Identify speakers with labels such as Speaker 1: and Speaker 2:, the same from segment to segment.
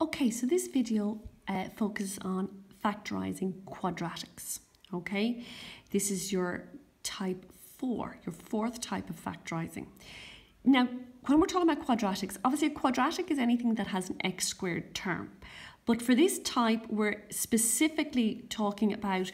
Speaker 1: Okay, so this video uh, focuses on factorizing quadratics. Okay, this is your type 4, your fourth type of factorizing. Now, when we're talking about quadratics, obviously a quadratic is anything that has an x squared term. But for this type, we're specifically talking about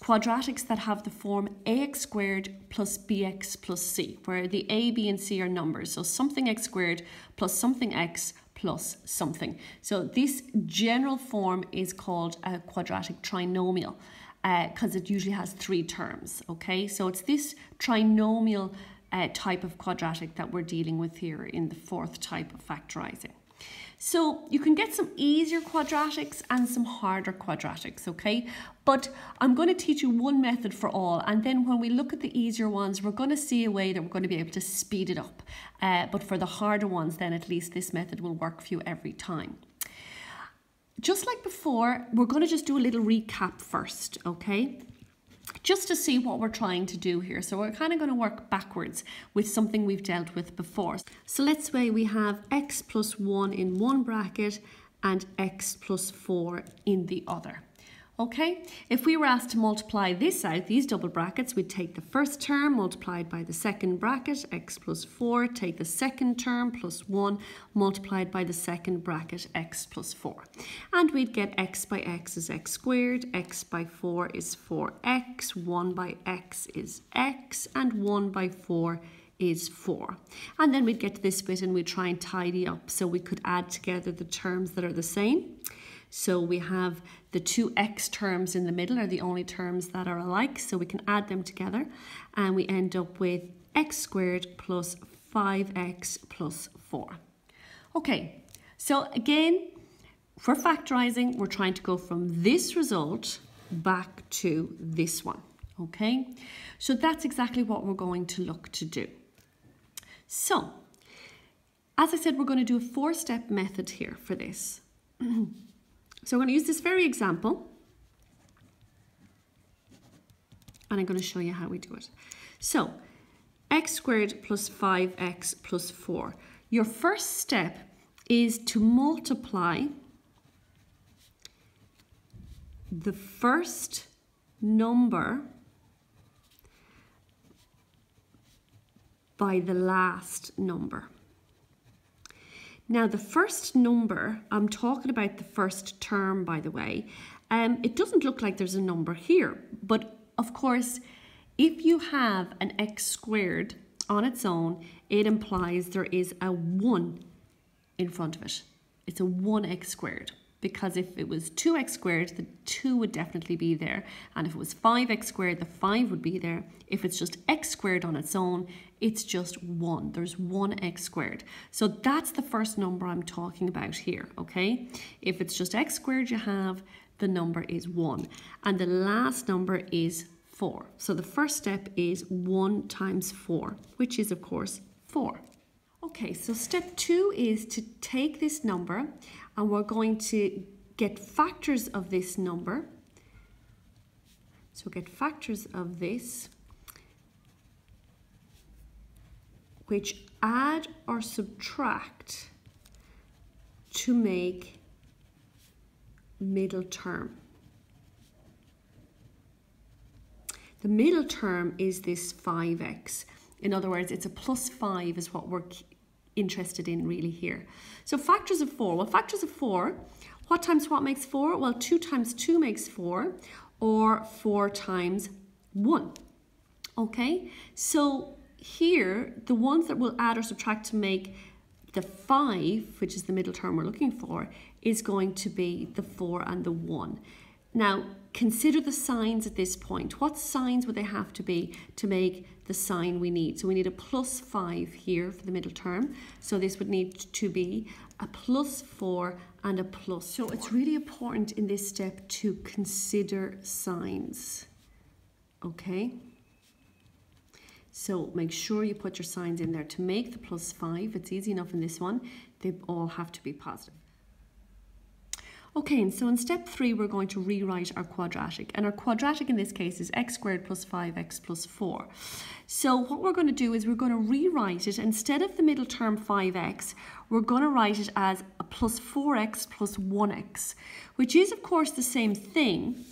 Speaker 1: quadratics that have the form ax squared plus bx plus c, where the a, b, and c are numbers. So something x squared plus something x plus something. So this general form is called a quadratic trinomial because uh, it usually has three terms, okay? So it's this trinomial uh, type of quadratic that we're dealing with here in the fourth type of factorizing. So you can get some easier quadratics and some harder quadratics, okay? But I'm going to teach you one method for all. And then when we look at the easier ones, we're going to see a way that we're going to be able to speed it up. Uh, but for the harder ones, then at least this method will work for you every time. Just like before, we're going to just do a little recap first, okay? Just to see what we're trying to do here. So we're kind of going to work backwards with something we've dealt with before. So let's say we have x plus 1 in one bracket and x plus 4 in the other. Okay, if we were asked to multiply this out, these double brackets, we'd take the first term multiplied by the second bracket, x plus 4, take the second term plus 1 multiplied by the second bracket, x plus 4. And we'd get x by x is x squared, x by 4 is 4x, 1 by x is x, and 1 by 4 is 4. And then we'd get to this bit and we'd try and tidy up so we could add together the terms that are the same. So we have the two x terms in the middle are the only terms that are alike, so we can add them together and we end up with x squared plus 5x plus 4. Okay, so again, for factorizing, we're trying to go from this result back to this one, okay? So that's exactly what we're going to look to do. So, as I said, we're going to do a four-step method here for this. So I'm going to use this very example and I'm going to show you how we do it. So x squared plus 5x plus 4. Your first step is to multiply the first number by the last number. Now, the first number, I'm talking about the first term, by the way, um, it doesn't look like there's a number here. But of course, if you have an x squared on its own, it implies there is a 1 in front of it. It's a 1x squared because if it was 2x squared, the 2 would definitely be there. And if it was 5x squared, the 5 would be there. If it's just x squared on its own, it's just 1. There's 1x squared. So that's the first number I'm talking about here, okay? If it's just x squared you have, the number is 1. And the last number is 4. So the first step is 1 times 4, which is, of course, 4. Okay, so step two is to take this number and we're going to get factors of this number. So get factors of this, which add or subtract to make middle term. The middle term is this 5x. In other words, it's a plus 5 is what we're interested in really here. So factors of 4. Well, factors of 4, what times what makes 4? Well, 2 times 2 makes 4, or 4 times 1. Okay, so here, the ones that we'll add or subtract to make the 5, which is the middle term we're looking for, is going to be the 4 and the 1. Now, consider the signs at this point. What signs would they have to be to make the sign we need? So we need a plus 5 here for the middle term. So this would need to be a plus 4 and a plus So it's really important in this step to consider signs. Okay? So make sure you put your signs in there. To make the plus 5, it's easy enough in this one, they all have to be positive. Okay, and so in step three, we're going to rewrite our quadratic. And our quadratic in this case is x squared plus 5x plus 4. So what we're going to do is we're going to rewrite it. Instead of the middle term 5x, we're going to write it as a plus 4x plus 1x, which is of course the same thing,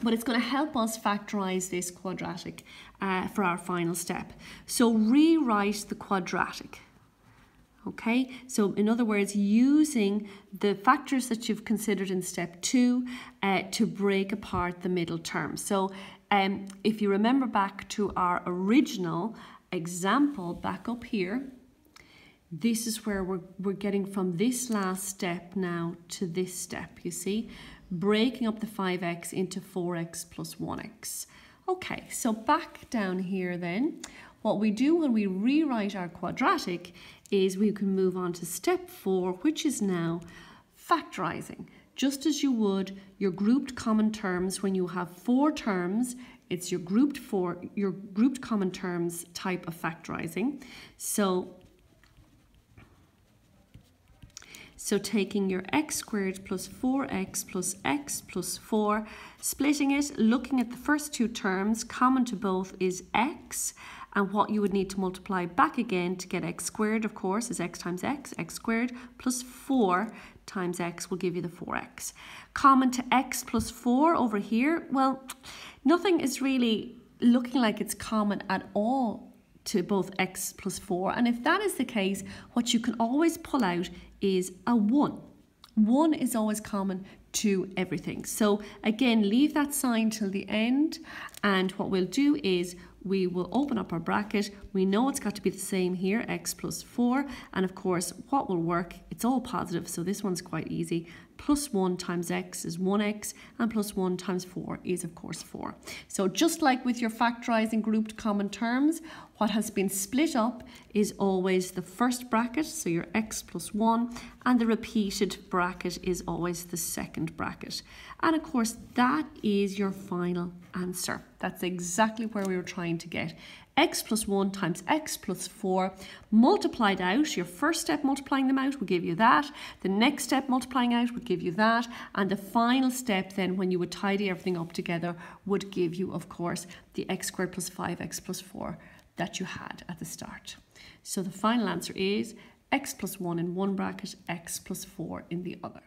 Speaker 1: but it's going to help us factorize this quadratic uh, for our final step. So rewrite the quadratic. Okay, so in other words, using the factors that you've considered in step two uh, to break apart the middle term. So um, if you remember back to our original example back up here, this is where we're, we're getting from this last step now to this step, you see, breaking up the 5x into 4x plus 1x. Okay, so back down here then, what we do when we rewrite our quadratic is we can move on to step four, which is now factorizing. Just as you would your grouped common terms when you have four terms, it's your grouped four, your grouped common terms type of factorizing. So So taking your x squared plus 4x plus x plus 4, splitting it, looking at the first two terms, common to both is x, and what you would need to multiply back again to get x squared, of course, is x times x, x squared, plus 4 times x will give you the 4x. Common to x plus 4 over here, well, nothing is really looking like it's common at all to both x plus 4. And if that is the case, what you can always pull out is a 1. 1 is always common to everything. So again, leave that sign till the end. And what we'll do is we will open up our bracket. We know it's got to be the same here, x plus 4. And of course, what will work, it's all positive, so this one's quite easy. Plus 1 times x is 1x, and plus 1 times 4 is, of course, 4. So just like with your factorising grouped common terms, what has been split up is always the first bracket, so your x plus 1, and the repeated bracket is always the second bracket. And of course, that is your final answer. That's exactly where we were trying to get x plus 1 times x plus 4 multiplied out. Your first step multiplying them out will give you that. The next step multiplying out would give you that. And the final step then when you would tidy everything up together would give you, of course, the x squared plus 5x plus 4 that you had at the start. So the final answer is x plus 1 in one bracket, x plus 4 in the other.